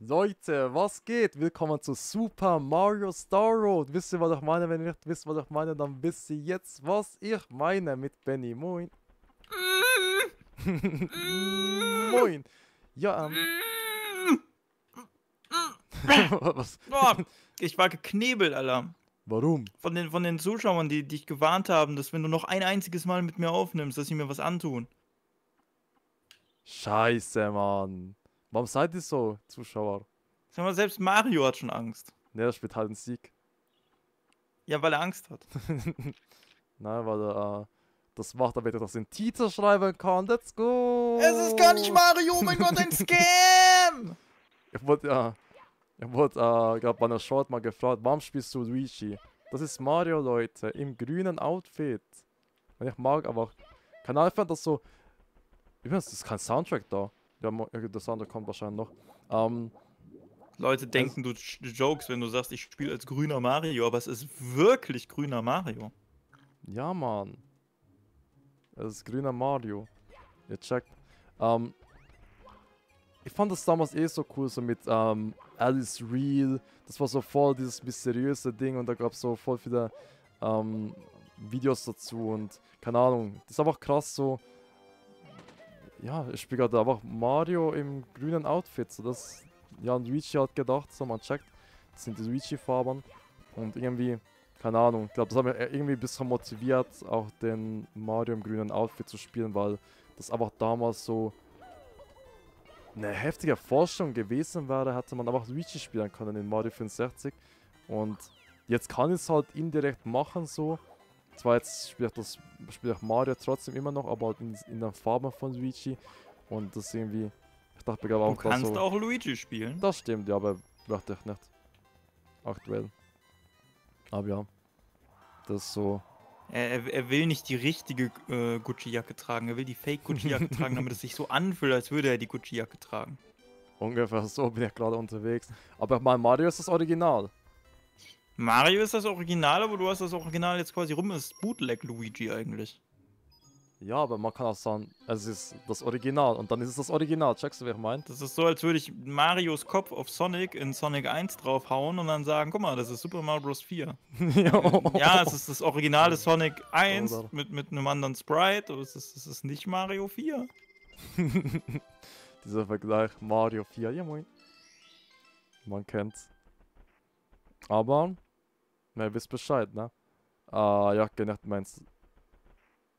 Leute, was geht? Willkommen zu Super Mario Star Road. Wisst ihr, was ich meine? Wenn ihr nicht wisst, was ich meine, dann wisst ihr jetzt, was ich meine mit Benny. Moin. Moin. Ja, ähm. was? Boah, ich war geknebelt, Alter. Warum? Von den, von den Zuschauern, die dich gewarnt haben, dass wenn du noch ein einziges Mal mit mir aufnimmst, dass sie mir was antun. Scheiße, Mann. Warum seid ihr so, Zuschauer? Sag mal, selbst Mario hat schon Angst. Ne, er spielt halt einen Sieg. Ja, weil er Angst hat. Nein, weil er äh, das macht, damit er das in Titel schreiben kann. Let's go! Es ist gar nicht Mario, oh mein Gott, ein Scam! Ich wurde ja. Ich wurde äh, gerade bei einer Short mal gefragt, warum spielst du Luigi? Das ist Mario, Leute, im grünen Outfit. Und ich mag aber. Fand das so. Übrigens, das ist kein Soundtrack da. Ja, der Soundtrack kommt wahrscheinlich noch. Ähm, Leute denken, du jokes, wenn du sagst, ich spiele als grüner Mario, aber es ist wirklich grüner Mario. ja, Mann. Es ist grüner Mario. Ihr checkt. Ähm, ich fand das damals eh so cool, so mit ähm, Alice Real. Das war so voll dieses mysteriöse Ding und da gab es so voll viele ähm, Videos dazu und keine Ahnung. Das ist einfach krass so. Ja, ich spiele gerade einfach Mario im grünen Outfit. So das, ja, Luigi hat gedacht, so man checkt, das sind die Luigi-Farben und irgendwie, keine Ahnung, ich glaube, das hat mich irgendwie ein bisschen motiviert, auch den Mario im grünen Outfit zu spielen, weil das einfach damals so eine heftige Forschung gewesen wäre, hätte man einfach Luigi spielen können in Mario 64. Und jetzt kann ich es halt indirekt machen so. Zwar jetzt spiele ich, das, spiele ich Mario trotzdem immer noch, aber halt in, in den Farben von Luigi. Und das irgendwie, ich dachte gerade Du auch, dass kannst so, auch Luigi spielen. das stimmt, ja, aber möchte ich nicht. Aktuell. Aber ja, das ist so. Er, er, will nicht die richtige äh, Gucci-Jacke tragen, er will die Fake-Gucci-Jacke tragen, damit es sich so anfühlt, als würde er die Gucci-Jacke tragen. Ungefähr so bin ich gerade unterwegs. Aber ich meine, Mario ist das Original. Mario ist das Original, aber du hast das Original jetzt quasi rum, ist Bootleg Luigi eigentlich. Ja, aber man kann auch sagen, es ist das Original und dann ist es das Original. Checkst du, wie ich meine? Das ist so, als würde ich Marios Kopf auf Sonic in Sonic 1 draufhauen und dann sagen, guck mal, das ist Super Mario Bros. 4. Ja, es ist das originale Sonic 1 Oder? mit, mit einem anderen Sprite, aber es ist, es ist nicht Mario 4. Dieser Vergleich Mario 4, ja moin. Man kennt's. Aber, na, ihr wisst Bescheid, ne? Ah, ja, genau, meinst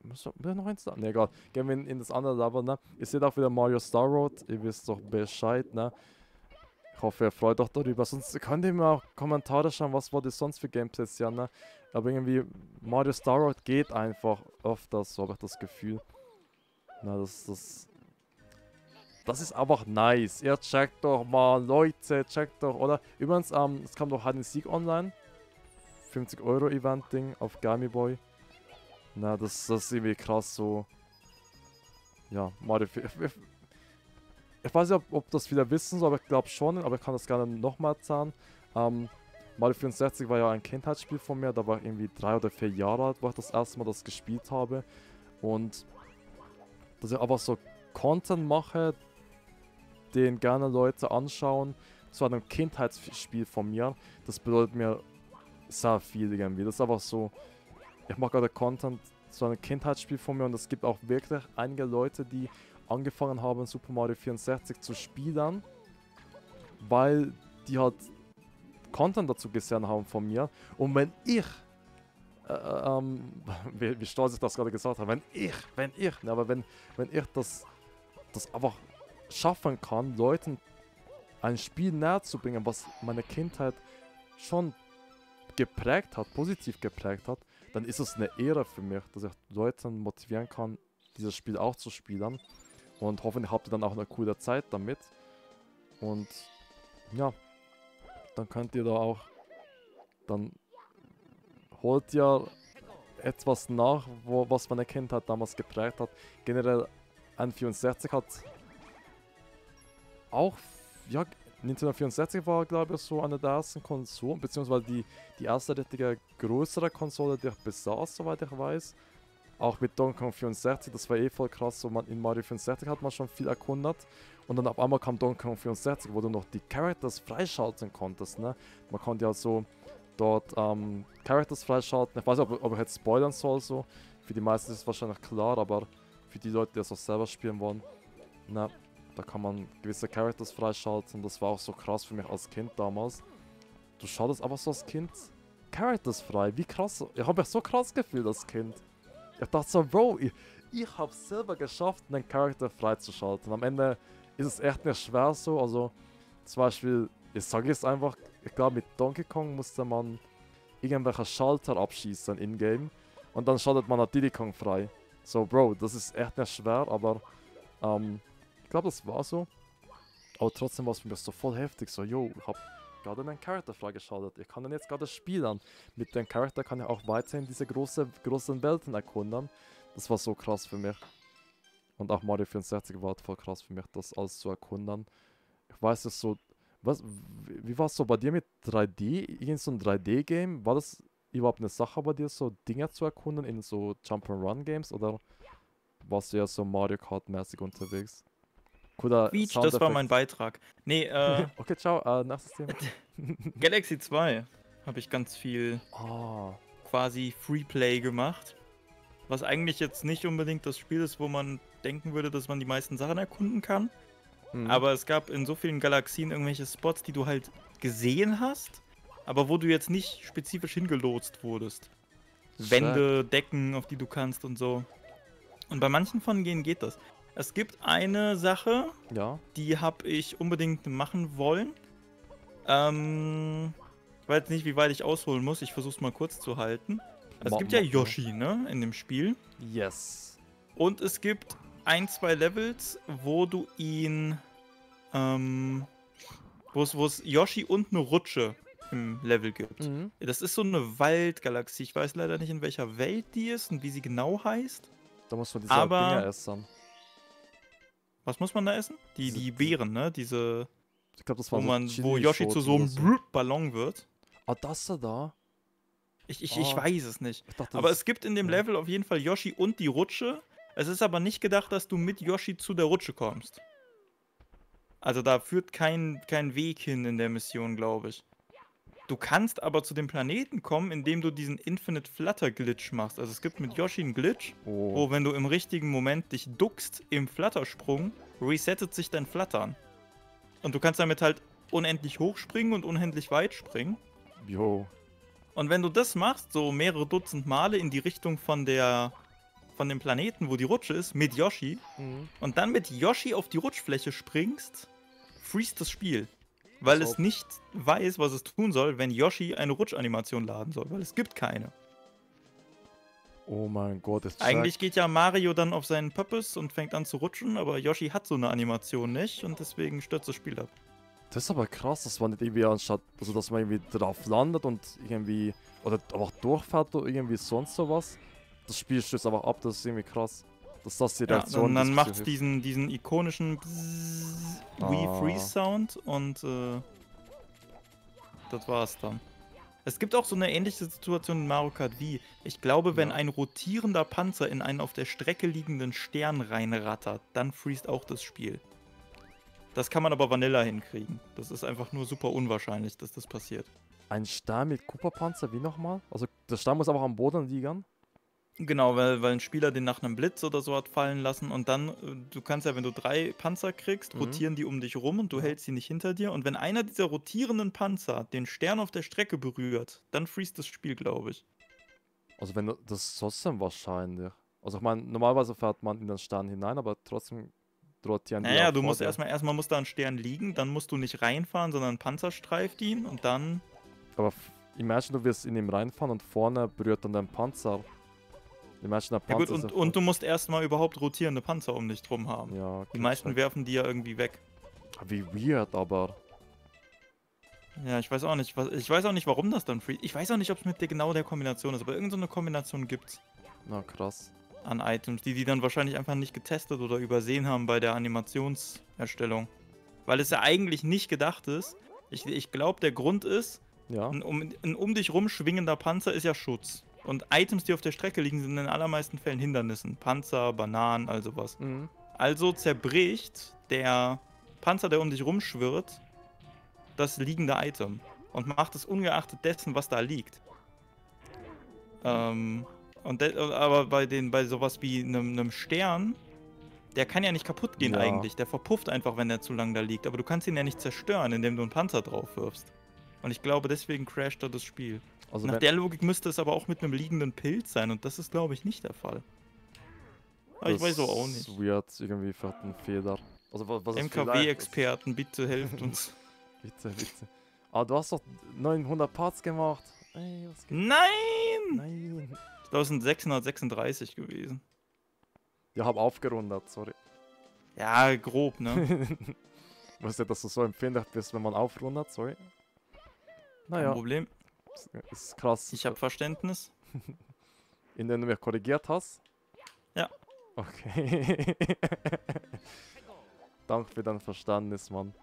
Muss wir noch eins da? Ne, egal. Gehen wir in, in das andere Level, ne? Ihr seht auch wieder Mario Star Road. Ihr wisst doch Bescheid, ne? Ich hoffe, ihr freut euch darüber. Sonst könnt ihr mir auch Kommentare schreiben, was wollt ihr sonst für Gameplays, ja, ne? Aber irgendwie, Mario Star Road geht einfach öfters, so habe ich das Gefühl. Na, das, das, das ist einfach nice. Ihr checkt doch mal, Leute, checkt doch, oder? Übrigens, ähm, es kam doch Hide and Seek online. 50 Euro Event-Ding auf Gamey Boy. Na, das, das ist irgendwie krass so. Ja, Mario 4. Ich, weiß nicht, ob, ob das viele wissen, aber ich glaube schon, aber ich kann das gerne nochmal erzählen. Ähm, Mario 64 war ja ein Kindheitsspiel von mir, da war ich irgendwie drei oder vier Jahre alt, wo ich das erste Mal das gespielt habe. Und dass ich einfach so Content mache, den gerne Leute anschauen, zu einem Kindheitsspiel von mir, das bedeutet mir sehr viel irgendwie. Das ist einfach so, ich mache gerade Content zu einem Kindheitsspiel von mir und es gibt auch wirklich einige Leute, die angefangen haben, Super Mario 64 zu spielen, weil die halt Content dazu gesehen haben von mir. Und wenn ich, äh, ähm, wie, wie stolz ich das gerade gesagt habe, wenn ich, wenn ich, ne, aber wenn, wenn ich das, das einfach schaffen kann, Leuten ein Spiel näher zu bringen, was meine Kindheit schon geprägt hat, positiv geprägt hat, dann ist es eine Ehre für mich, dass ich Leute motivieren kann, dieses Spiel auch zu spielen. Und hoffentlich habt ihr dann auch eine coole Zeit damit. Und ja, dann könnt ihr da auch, dann holt ihr etwas nach, wo, was meine Kindheit damals geprägt hat. Generell N64 hat auch, ja, Nintendo 64 war, glaube ich, so eine der ersten Konsolen, beziehungsweise die, die erste richtige größere Konsole, die ich besaß, soweit ich weiß. Auch mit Donkey Kong 64, das war eh voll krass, so man, in Mario 64 hat man schon viel erkundet. Und dann auf einmal kam Donkey Kong 64, wo du noch die Characters freischalten konntest, ne? Man konnte ja so dort ähm, Characters freischalten. Ich weiß nicht, ob, ob ich jetzt spoilern soll, so. Für die meisten ist es wahrscheinlich klar, aber für die Leute, die es auch selber spielen wollen, ne? Da kann man gewisse Characters freischalten. Das war auch so krass für mich als Kind damals. Du schaltest aber so als Kind Characters frei. Wie krass. Ich habe mich so krass gefühlt als Kind. Ich dachte so, Bro, ich, ich habe selber geschafft, einen Charakter freizuschalten. Am Ende ist es echt nicht schwer so. Also zum Beispiel, ich sage jetzt einfach, ich glaube mit Donkey Kong musste man irgendwelche Schalter abschießen in-game. Und dann schaltet man Diddy Kong frei. So, Bro, das ist echt nicht schwer, aber ähm, ich glaube, das war so. Aber trotzdem war es für mich so voll heftig. So, yo, ich habe gerade einen Charakter freigeschaltet. Ich kann dann jetzt gerade spielen. Mit dem Charakter kann ich auch weiterhin diese große, großen Welten erkunden. Das war so krass für mich. Und auch Mario 64 war halt voll krass für mich, das alles zu erkunden. Ich weiß es so. Was, wie war es so bei dir mit 3D? Irgend so ein 3D-Game? War das überhaupt eine Sache bei dir, so Dinge zu erkunden in so Jump'n'Run-Games? Oder warst du ja so Mario Kart-mäßig unterwegs? Cooler Beach, das war mein Beitrag. Nee, äh. okay, ciao, äh, nächstes Thema. Galaxy 2 habe ich ganz viel oh. quasi Freeplay gemacht. Was eigentlich jetzt nicht unbedingt das Spiel ist, wo man denken würde, dass man die meisten Sachen erkunden kann. Mhm. Aber es gab in so vielen Galaxien irgendwelche Spots, die du halt gesehen hast, aber wo du jetzt nicht spezifisch hingelotst wurdest. Wände, Decken, auf die du kannst und so. Und bei manchen von denen geht das. Es gibt eine Sache, ja. die habe ich unbedingt machen wollen. Ähm, ich weiß nicht, wie weit ich ausholen muss. Ich versuche es mal kurz zu halten. Es gibt ja Yoshi, ne, in dem Spiel. Yes. Und es gibt ein, zwei Levels, wo du ihn, ähm, wo es Yoshi und eine Rutsche im Level gibt. Mhm. Das ist so eine Waldgalaxie. Ich weiß leider nicht, in welcher Welt die ist und wie sie genau heißt. Da muss man diese Aber Dinger essen. Was muss man da essen? Die, die Beeren, ne? Diese. Ich glaube, das war wo, so man, wo Yoshi zu so einem so. Ballon wird. Ah, das da? Ich, ich, oh. ich weiß es nicht. Dachte, aber es gibt in dem ja. Level auf jeden Fall Yoshi und die Rutsche. Es ist aber nicht gedacht, dass du mit Yoshi zu der Rutsche kommst. Also da führt kein, kein Weg hin in der Mission, glaube ich. Du kannst aber zu dem Planeten kommen, indem du diesen Infinite Flutter Glitch machst. Also es gibt mit Yoshi einen Glitch, oh. wo wenn du im richtigen Moment dich duckst im Flattersprung, resettet sich dein Flattern. Und du kannst damit halt unendlich hochspringen und unendlich weit springen. Jo. Und wenn du das machst, so mehrere Dutzend Male in die Richtung von der von dem Planeten, wo die Rutsche ist, mit Yoshi, mhm. und dann mit Yoshi auf die Rutschfläche springst, freest das Spiel weil es nicht weiß, was es tun soll, wenn Yoshi eine Rutschanimation laden soll, weil es gibt keine. Oh mein Gott, ist Eigentlich geht ja Mario dann auf seinen Pöppes und fängt an zu rutschen, aber Yoshi hat so eine Animation nicht und deswegen stürzt das Spiel ab. Das ist aber krass, dass man nicht irgendwie anstatt, also dass man irgendwie drauf landet und irgendwie, oder einfach durchfährt oder irgendwie sonst sowas. Das Spiel stürzt einfach ab, das ist irgendwie krass. Dass das die Reaktion ja, und dann macht es diesen, diesen ikonischen Bzzz, ah. Wii Freeze Sound und äh, das war's dann. Es gibt auch so eine ähnliche Situation in Mario Kart wie, ich glaube, wenn ja. ein rotierender Panzer in einen auf der Strecke liegenden Stern reinrattert, dann freest auch das Spiel. Das kann man aber Vanilla hinkriegen. Das ist einfach nur super unwahrscheinlich, dass das passiert. Ein Stern mit Cooper-Panzer, wie nochmal? Also der Stern muss aber am Boden liegen? Genau, weil, weil ein Spieler den nach einem Blitz oder so hat fallen lassen und dann, äh, du kannst ja, wenn du drei Panzer kriegst, mhm. rotieren die um dich rum und du hältst sie nicht hinter dir. Und wenn einer dieser rotierenden Panzer den Stern auf der Strecke berührt, dann freest das Spiel, glaube ich. Also wenn du, das trotzdem wahrscheinlich. Also ich meine, normalerweise fährt man in den Stern hinein, aber trotzdem rotieren die Naja, du musst erstmal, erstmal muss da ein Stern liegen, dann musst du nicht reinfahren, sondern ein Panzer streift ihn und dann... Aber imagine, du wirst in ihm reinfahren und vorne berührt dann dein Panzer die meisten Panzer ja gut, und, und du musst erstmal überhaupt rotierende Panzer um dich drum haben. Ja, die meisten sein. werfen die ja irgendwie weg. Wie weird, aber. Ja, ich weiß auch nicht. Ich weiß auch nicht, warum das dann free. Ich weiß auch nicht, ob es mit der genau der Kombination ist, aber irgendeine so Kombination gibt's. Na krass. An Items, die die dann wahrscheinlich einfach nicht getestet oder übersehen haben bei der Animationserstellung. Weil es ja eigentlich nicht gedacht ist. Ich, ich glaube, der Grund ist, ja. ein, um, ein um dich rum schwingender Panzer ist ja Schutz. Und Items, die auf der Strecke liegen, sind in den allermeisten Fällen Hindernissen. Panzer, Bananen, all sowas. Mhm. Also zerbricht der Panzer, der um dich rumschwirrt, das liegende Item. Und macht es ungeachtet dessen, was da liegt. Ähm, und aber bei den, bei sowas wie einem, einem Stern, der kann ja nicht kaputt gehen ja. eigentlich. Der verpufft einfach, wenn der zu lang da liegt. Aber du kannst ihn ja nicht zerstören, indem du einen Panzer drauf wirfst. Und ich glaube, deswegen crasht er das Spiel. Also Nach der Logik müsste es aber auch mit einem liegenden Pilz sein. Und das ist, glaube ich, nicht der Fall. Aber ich weiß auch nicht. Weird, irgendwie fährt ein Fehler. Also, was, was MKW-Experten, bitte helft uns. bitte, bitte. Ah, du hast doch 900 Parts gemacht. Ey, Nein! Nein! 1636 gewesen. Ja, hab aufgerundet, sorry. Ja, grob, ne? weißt du, dass du so empfindlich bist, wenn man aufrundet, sorry. Naja. Kein Problem. Ist krass. Ich habe Verständnis. Indem du mich korrigiert hast? Ja. Okay. Danke für dein Verständnis, Mann.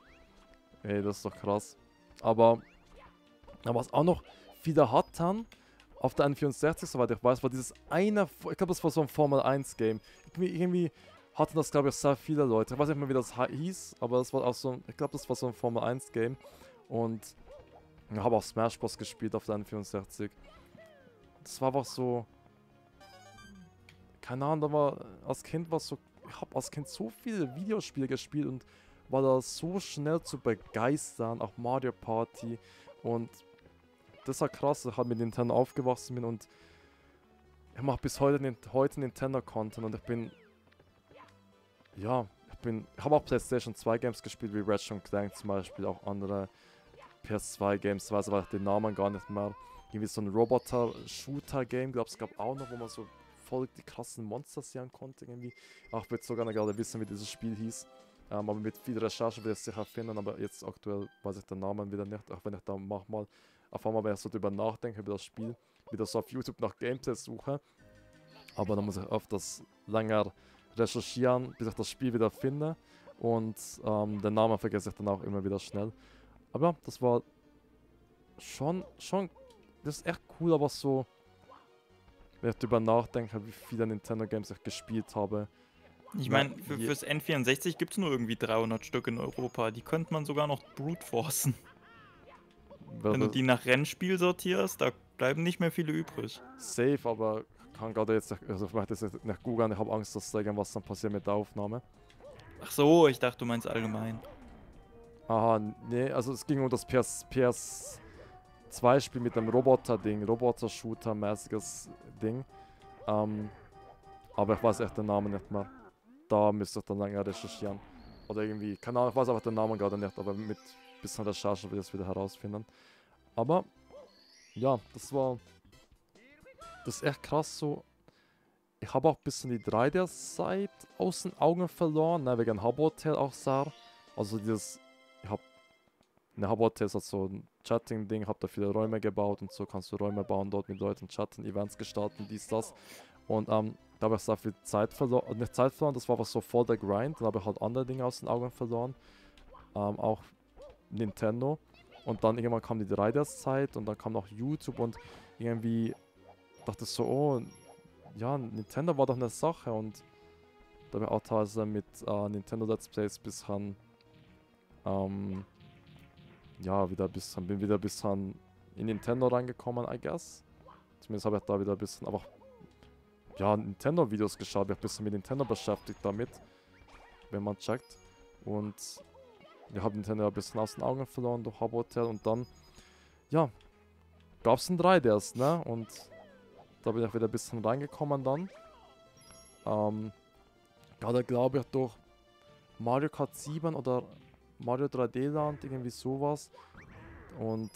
Ey, das ist doch krass. Aber, aber was auch noch viele hatten, auf der N64, soweit ich weiß, war dieses eine, ich glaube, das war so ein Formel 1 Game. Irgendwie, irgendwie hatten das, glaube ich, sehr viele Leute. Ich weiß nicht mehr, wie das hieß, aber das war auch so, ich glaube, das war so ein Formel 1 Game. Und ich habe auch Smash Bros. gespielt auf der N64. Das war einfach so, keine Ahnung, da war, als Kind war so, ich habe als Kind so viele Videospiele gespielt und war da so schnell zu begeistern, auch Mario Party und das war krass, ich halt mit Nintendo aufgewachsen bin und ich mache bis heute, heute Nintendo-Content und ich bin, ja, ich bin, ich habe auch PlayStation 2 Games gespielt, wie Ratchet Clank zum Beispiel, auch andere PS2 Games, weiß aber den Namen gar nicht mehr. Irgendwie so ein Roboter-Shooter-Game, glaube es gab auch noch, wo man so voll die krassen Monster sehen konnte irgendwie. Ach, ich würde sogar nicht gerade wissen, wie dieses Spiel hieß. Ähm, aber mit viel Recherche werde ich es sicher finden, aber jetzt aktuell weiß ich den Namen wieder nicht, auch wenn ich da manchmal auf einmal, wenn ich so drüber nachdenke über das Spiel, wieder so auf YouTube nach Gameplays suche. Aber dann muss ich öfters länger recherchieren, bis ich das Spiel wieder finde. Und ähm, den Namen vergesse ich dann auch immer wieder schnell. Aber ja, das war schon, schon, das ist echt cool, aber so, wenn ich drüber nachdenke, wie viele Nintendo Games ich gespielt habe. Ich meine, für, fürs N64 gibt es nur irgendwie 300 Stück in Europa. Die könnte man sogar noch brute forcen. Wenn du die nach Rennspiel sortierst, da bleiben nicht mehr viele übrig. Safe, aber kann gerade jetzt, also ich möchte jetzt nicht googeln, ich habe Angst, dass irgendwas dann passiert mit der Aufnahme. Ach so, ich dachte, du meinst allgemein. Aha, nee, also es ging um das PS, PS2-Spiel mit dem Roboter-Ding, Roboter-Shooter-mäßiges Ding. Ähm, aber ich weiß echt den Namen nicht mehr. Da müsste ich dann länger recherchieren. Oder irgendwie, keine Ahnung, ich weiß einfach den Namen gerade nicht, aber mit bisschen Recherche will ich es wieder herausfinden. Aber, ja, das war, das ist echt krass so. Ich habe auch ein bisschen die 3D-Zeit aus den Augen verloren, ne, wegen Hub Hotel auch sehr. Also dieses, eine Hub Hotel ist halt so ein Chatting-Ding, habe da viele Räume gebaut und so kannst du Räume bauen, dort mit Leuten chatten, Events gestalten, dies, das. Und ähm, da habe ich sehr viel Zeit verloren, nicht Zeit verloren, das war einfach so voll der Grind, dann habe ich halt andere Dinge aus den Augen verloren. Ähm, auch Nintendo. Und dann irgendwann kam die 3DS-Zeit und dann kam noch YouTube und irgendwie dachte ich so, oh, ja, Nintendo war doch eine Sache und da habe ich auch teilweise mit äh, Nintendo Let's Plays bis han, ähm, ja, wieder bis bin wieder bis in Nintendo reingekommen, I guess. Zumindest habe ich da wieder ein bisschen, aber ja, Nintendo-Videos geschaut, ich habe ein bisschen mit Nintendo beschäftigt damit, wenn man checkt. Und wir haben Nintendo ein bisschen aus den Augen verloren durch Hub Hotel und dann, ja, gab es ein 3DS, ne? Und da bin ich wieder ein bisschen reingekommen dann. Ähm, gerade glaube ich durch Mario Kart 7 oder Mario 3D Land, irgendwie sowas. Und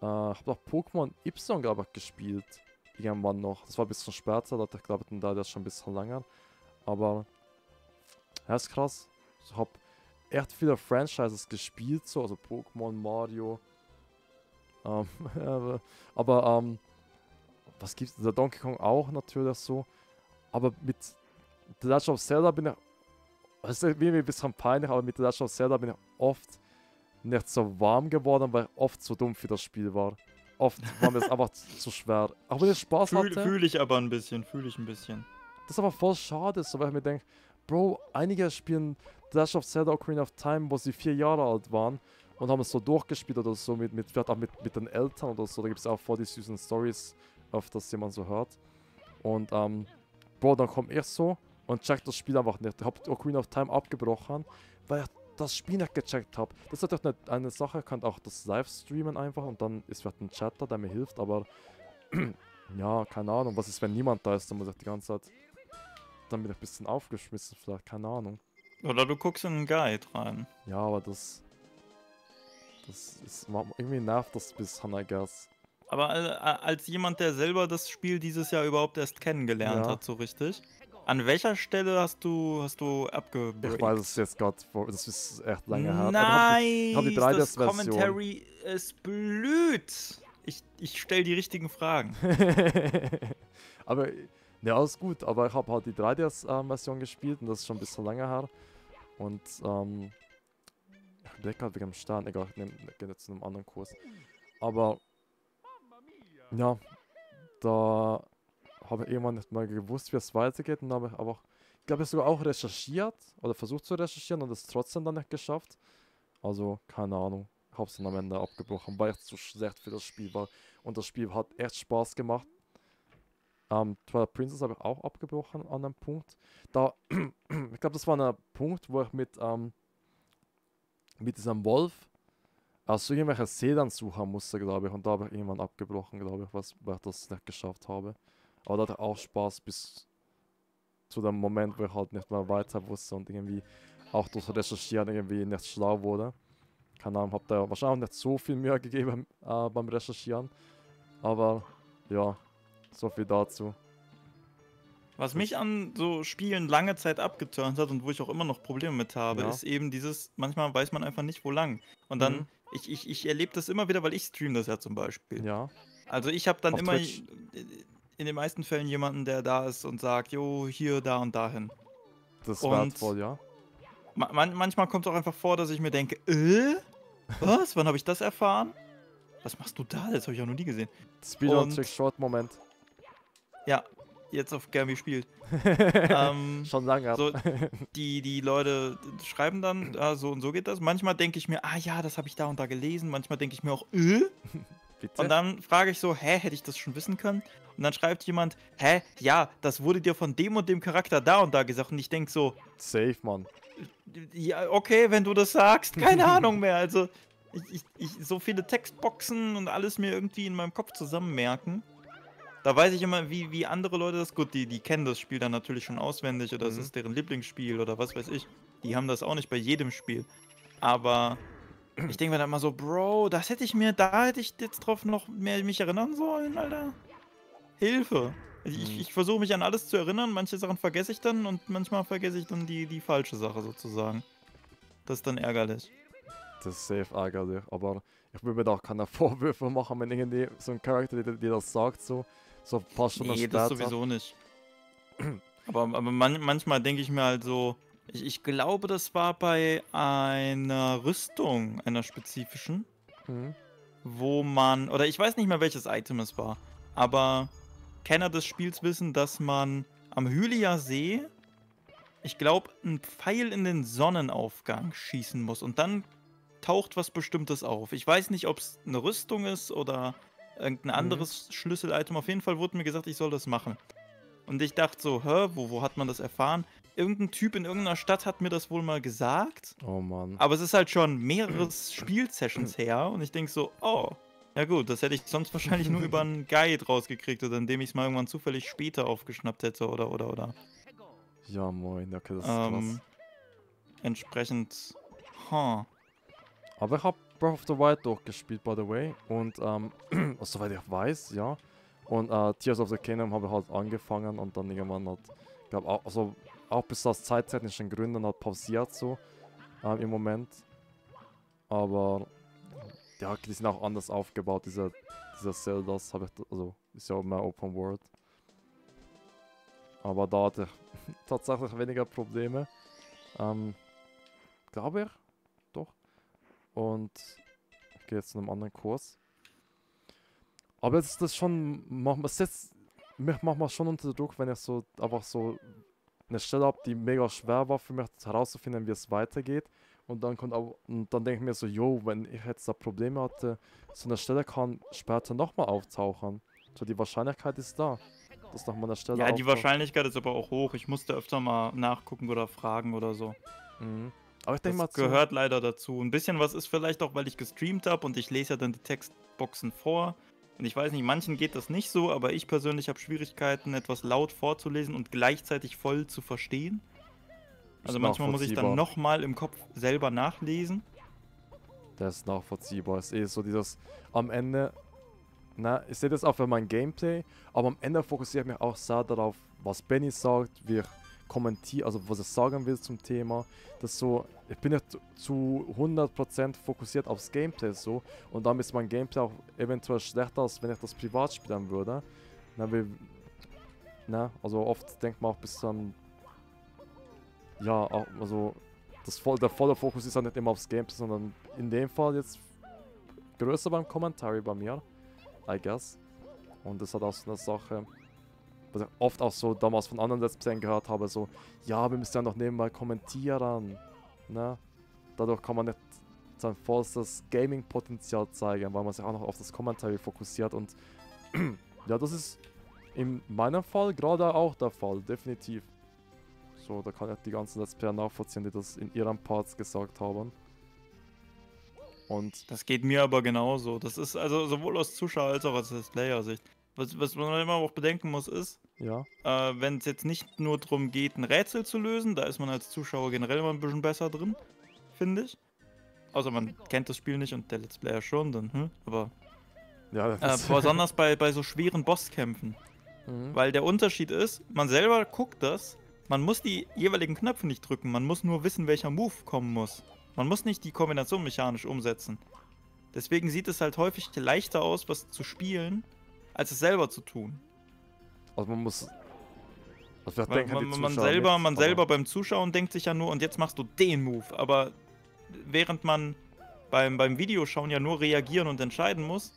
äh, habe auch Pokémon Y, glaube ich, gespielt. Irgendwann noch. Das war ein bisschen später, da ich glaube, da das schon ein bisschen länger. Aber ja, ist krass. Ich habe echt viele Franchises gespielt, so, also Pokémon, Mario. Ähm, aber, ähm, was gibt's? Der Donkey Kong auch natürlich so. Aber mit The Legend of Zelda bin ich. Es ist irgendwie ein bisschen peinlich, aber mit The Legend of Zelda bin ich oft nicht so warm geworden, weil oft so dumm für das Spiel war. Oft war mir es einfach zu schwer. Auch wenn ich Spaß Fühl, hatte. Fühle ich aber ein bisschen, fühle ich ein bisschen. Das ist aber voll schade, so weil ich mir denke, Bro, einige spielen Dash of Zelda Ocarina of Time, wo sie vier Jahre alt waren und haben es so durchgespielt oder so mit, mit, vielleicht auch mit, mit den Eltern oder so. Da gibt es auch voll die süßen Stories, öfters, die man so hört. Und, ähm, Bro, dann komme ich so und check das Spiel einfach nicht. Ich habe Ocarina of Time abgebrochen, weil ich das Spiel nicht gecheckt habe. Das ist natürlich nicht eine Sache, ich kann auch das live streamen einfach und dann ist vielleicht ein Chatter, der mir hilft, aber ja, keine Ahnung, was ist, wenn niemand da ist, dann muss ich die ganze Zeit dann bin ich ein bisschen aufgeschmissen, vielleicht, keine Ahnung. Oder du guckst in einen Guide rein. Ja, aber das. Das ist. Irgendwie nervt das bisschen, I guess. Aber als jemand, der selber das Spiel dieses Jahr überhaupt erst kennengelernt ja. hat, so richtig. An welcher Stelle hast du hast du abgebrochen? Ich weiß es jetzt gerade, das ist echt lange her. Nein, ich hab die, das Commentary ist blüht. Ich, ich stelle die richtigen Fragen. aber ja, alles gut, aber ich habe halt die 3DS-Version äh, gespielt und das ist schon ein bisschen länger her. Und ähm, ich bin gerade wegen dem Stern, egal, ich nehme gehe jetzt zu einem anderen Kurs. Aber ja, da habe irgendwann nicht mal gewusst, wie es weitergeht und habe aber, ich glaube, ich sogar auch recherchiert oder versucht zu recherchieren und es trotzdem dann nicht geschafft. Also, keine Ahnung, habe es dann am Ende abgebrochen, weil ich zu schlecht für das Spiel war. Und das Spiel hat echt Spaß gemacht. Ähm, Twilight Princess habe ich auch abgebrochen an einem Punkt. Da, ich glaube, das war ein Punkt, wo ich mit, ähm, mit diesem Wolf also irgendwelche Seelen suchen musste, glaube ich. Und da habe ich irgendwann abgebrochen, glaube ich, was, weil ich das nicht geschafft habe. Aber ich auch Spaß bis zu dem Moment, wo ich halt nicht mehr weiter wusste und irgendwie auch durch Recherchieren irgendwie nicht schlau wurde. Keine Ahnung, habe da wahrscheinlich nicht so viel Mühe gegeben äh, beim Recherchieren. Aber ja, so viel dazu. Was mich an so Spielen lange Zeit abgeturnt hat und wo ich auch immer noch Probleme mit habe, ja. ist eben dieses, manchmal weiß man einfach nicht, wo lang. Und dann, mhm. ich, ich, ich erlebe das immer wieder, weil ich stream das ja zum Beispiel. Ja. Also ich habe dann Auf immer Twitch. In den meisten Fällen jemanden, der da ist und sagt, jo, hier, da und dahin. Das ist wertvoll, ja. Man, manchmal kommt es auch einfach vor, dass ich mir denke, äh? Was? Wann habe ich das erfahren? Was machst du da? Das habe ich auch noch nie gesehen. Speedrun Short Moment. Ja, jetzt auf Gami spielt. ähm, Schon lange. So, die, die Leute schreiben dann, ah, so und so geht das. Manchmal denke ich mir, ah ja, das habe ich da und da gelesen. Manchmal denke ich mir auch, äh? Bitte? Und dann frage ich so, hä, hätte ich das schon wissen können? Und dann schreibt jemand, hä, ja, das wurde dir von dem und dem Charakter da und da gesagt. Und ich denke so, safe, Mann. Ja, okay, wenn du das sagst, keine Ahnung mehr. Also, ich, ich, so viele Textboxen und alles mir irgendwie in meinem Kopf zusammenmerken. Da weiß ich immer, wie, wie andere Leute das. Gut, die, die kennen das Spiel dann natürlich schon auswendig oder es mhm. ist deren Lieblingsspiel oder was weiß ich. Die haben das auch nicht bei jedem Spiel. Aber ich denke mir dann immer so, Bro, das hätte ich mir, da hätte ich jetzt drauf noch mehr mich erinnern sollen, Alter. Hilfe. Ich, mhm. ich versuche mich an alles zu erinnern, manche Sachen vergesse ich dann und manchmal vergesse ich dann die, die falsche Sache sozusagen. Das ist dann ärgerlich. Das ist safe ärgerlich, aber ich würde mir da auch keine Vorwürfe machen, wenn irgendwie so ein Charakter dir das sagt, so. So ein paar Stunden nee, später. das sowieso nicht. aber, aber man, manchmal denke ich mir halt so, ich, ich, glaube, das war bei einer Rüstung, einer spezifischen, mhm. wo man, oder ich weiß nicht mehr, welches Item es war, aber Kenner des Spiels wissen, dass man am Hylia See, ich glaube, einen Pfeil in den Sonnenaufgang schießen muss und dann taucht was Bestimmtes auf. Ich weiß nicht, ob es eine Rüstung ist oder irgendein mhm. anderes mhm. Schlüssel-Item. Auf jeden Fall wurde mir gesagt, ich soll das machen. Und ich dachte so, hä, wo, wo hat man das erfahren? Irgendein Typ in irgendeiner Stadt hat mir das wohl mal gesagt. Oh Mann. Aber es ist halt schon mehrere Spielsessions her und ich denke so, oh, ja gut, das hätte ich sonst wahrscheinlich nur über einen Guide rausgekriegt oder indem ich es mal irgendwann zufällig später aufgeschnappt hätte oder oder oder. Ja moin, okay, das ist ähm, krass. Entsprechend, huh. Aber ich habe Breath of the Wild durchgespielt, by the way. Und, ähm, soweit ich weiß, ja. Und äh, Tears of the Kingdom habe ich halt angefangen und dann irgendwann hat, ich glaube auch, also auch bis aus zeittechnischen Gründen hat pausiert so ähm, im Moment. Aber ja, die sind auch anders aufgebaut, diese, diese Zeldas habe ich, also ist ja auch mehr Open World. Aber da hatte ich tatsächlich weniger Probleme. Ähm, glaube ich. Und ich gehe jetzt zu einem anderen Kurs. Aber jetzt ist das schon, macht man jetzt, mich macht man schon unter Druck, wenn ich so einfach so eine Stelle habe, die mega schwer war für mich herauszufinden, wie es weitergeht. Und dann kommt auch, und dann denke ich mir so, yo, wenn ich jetzt da Probleme hatte, so eine Stelle kann später nochmal auftauchen. So die Wahrscheinlichkeit ist da. Dass nochmal eine Stelle Ja, auftaucht. die Wahrscheinlichkeit ist aber auch hoch. Ich musste öfter mal nachgucken oder fragen oder so. Mhm. Aber ich denke mal, gehört leider dazu. Ein bisschen was ist vielleicht auch, weil ich gestreamt habe und ich lese ja dann die Textboxen vor. Und ich weiß nicht, manchen geht das nicht so, aber ich persönlich habe Schwierigkeiten, etwas laut vorzulesen und gleichzeitig voll zu verstehen. Also manchmal muss ich dann nochmal im Kopf selber nachlesen. Das ist nachvollziehbar. Es ist eh so dieses am Ende. Na, ich sehe das auch für mein Gameplay, aber am Ende fokussiere ich mich auch sehr darauf, was Benny sagt, wie ich kommentiere, also was er sagen will zum Thema. Das so, ich bin nicht zu 100% fokussiert aufs Gameplay so und damit ist mein Gameplay auch eventuell schlechter, als wenn ich das privat spielen würde. Na, wie, na, also oft denkt man auch bis dann ja, also das voll, der volle Fokus ist ja nicht immer aufs Gameplay, sondern in dem Fall jetzt größer beim Commentary bei mir, I guess. Und das hat auch so eine Sache, was ich oft auch so damals von anderen Let's Playern gehört habe, so, ja, wir müssen ja noch nebenbei kommentieren, ne? Dadurch kann man nicht sein vollstes Gaming-Potenzial zeigen, weil man sich auch noch auf das Commentary fokussiert und ja, das ist in meinem Fall gerade auch der Fall, definitiv. So, da kann ich die ganzen Let's Player nachvollziehen, die das in ihren Parts gesagt haben. Und das geht mir aber genauso. Das ist also sowohl aus Zuschauer- als auch aus Player-Sicht. Was, was man immer auch bedenken muss, ist, ja. äh, wenn es jetzt nicht nur darum geht, ein Rätsel zu lösen, da ist man als Zuschauer generell immer ein bisschen besser drin, finde ich. Außer man kennt das Spiel nicht und der Let's Player schon, dann, hm, aber. Ja, äh, besonders bei, bei so schweren Bosskämpfen. Mhm. Weil der Unterschied ist, man selber guckt das man muss die jeweiligen Knöpfe nicht drücken, man muss nur wissen, welcher Move kommen muss. Man muss nicht die Kombination mechanisch umsetzen. Deswegen sieht es halt häufig leichter aus, was zu spielen, als es selber zu tun. Also man muss... Also man, man, man selber, nicht, man selber beim Zuschauen denkt sich ja nur, und jetzt machst du den Move. Aber während man beim, beim Videoschauen ja nur reagieren und entscheiden muss,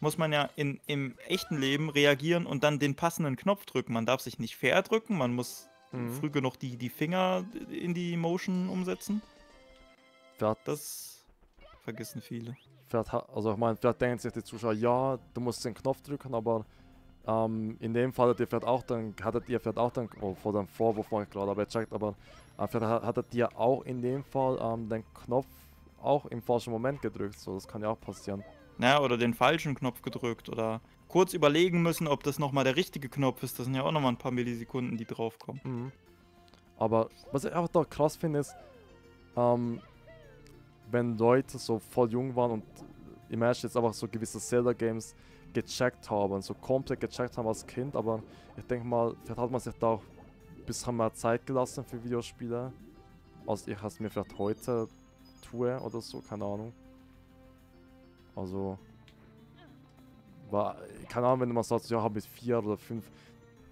muss man ja in, im echten Leben reagieren und dann den passenden Knopf drücken. Man darf sich nicht fair drücken, man muss mhm. früh genug die, die Finger in die Motion umsetzen. Vielleicht, das vergessen viele. Vielleicht, also ich meine, vielleicht denken sich die Zuschauer, ja, du musst den Knopf drücken, aber ähm, in dem Fall hattet ihr vielleicht auch dann, hattet ihr vielleicht auch dann, oh, vor dem Vorwurf war ich gerade aber checkt, aber äh, vielleicht hattet ihr auch in dem Fall ähm, den Knopf auch im falschen Moment gedrückt, so das kann ja auch passieren. Ja, oder den falschen Knopf gedrückt oder kurz überlegen müssen, ob das nochmal der richtige Knopf ist. Das sind ja auch nochmal ein paar Millisekunden, die draufkommen. Mhm. Aber was ich einfach da krass finde, ist, ähm, wenn Leute so voll jung waren und im ersten jetzt einfach so gewisse Zelda-Games gecheckt haben, so komplett gecheckt haben als Kind, aber ich denke mal, vielleicht hat man sich da auch ein bisschen mehr Zeit gelassen für Videospiele, als ich es mir vielleicht heute tue oder so, keine Ahnung. Also, war, keine Ahnung, wenn man sagt, ja, habe mit vier oder fünf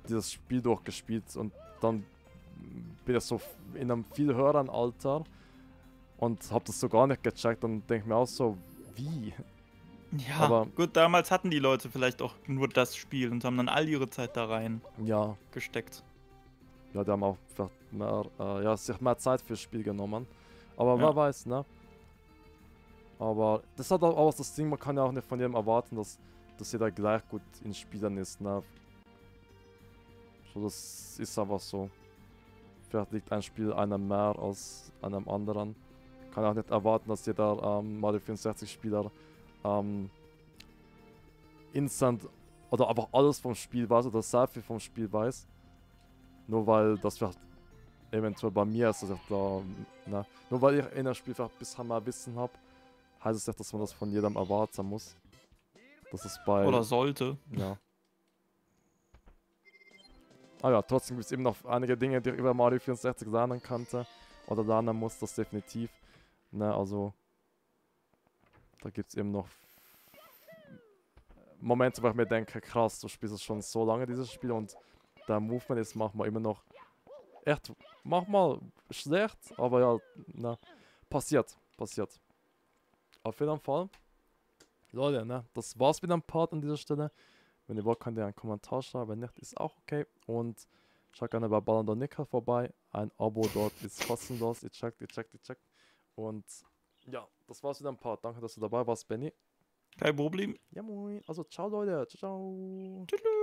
dieses Spiel durchgespielt und dann bin ich so in einem viel höheren Alter und habe das so gar nicht gecheckt und denke mir auch so, wie? Ja, Aber, gut, damals hatten die Leute vielleicht auch nur das Spiel und haben dann all ihre Zeit da rein ja. gesteckt. Ja, die haben auch mehr, äh, ja, sich mehr Zeit fürs Spiel genommen. Aber ja. wer weiß, ne? Aber das hat auch das Ding, man kann ja auch nicht von jedem erwarten, dass, dass jeder gleich gut in Spielern ist, ne? So, das ist einfach so. Vielleicht liegt ein Spiel einem mehr als einem anderen. Kann auch nicht erwarten, dass jeder ähm, Mario 64 Spieler ähm, instant oder einfach alles vom Spiel weiß oder sehr viel vom Spiel weiß. Nur weil das vielleicht eventuell bei mir ist, dass ich da, ne? Nur weil ich in der Spiel vielleicht bisschen mehr Wissen habe heißt es nicht, dass man das von jedem erwarten muss. Das ist bei. Oder sollte. Ja. Ah ja, trotzdem gibt es eben noch einige Dinge, die ich über Mario 64 lernen kannte. Oder lernen muss, das definitiv. Ne, also. Da gibt es eben noch Momente, wo ich mir denke, krass, du spielst schon so lange dieses Spiel und der Movement ist manchmal immer noch echt manchmal schlecht, aber ja, na, passiert, passiert. Auf jeden Fall. Leute, ne, das war's mit dem Part an dieser Stelle. Wenn ihr wollt, könnt ihr einen Kommentar schreiben. Wenn nicht, ist auch okay. Und Schaut gerne bei Ballender Nicker vorbei. Ein Abo dort ist kostenlos. Ihr checkt, ihr checkt, ihr checkt. Und ja, das war's wieder ein Part. Danke, dass du dabei warst, Benny. Kein Problem. Ja, moin. Also, ciao, Leute. Ciao, ciao. Tschüss.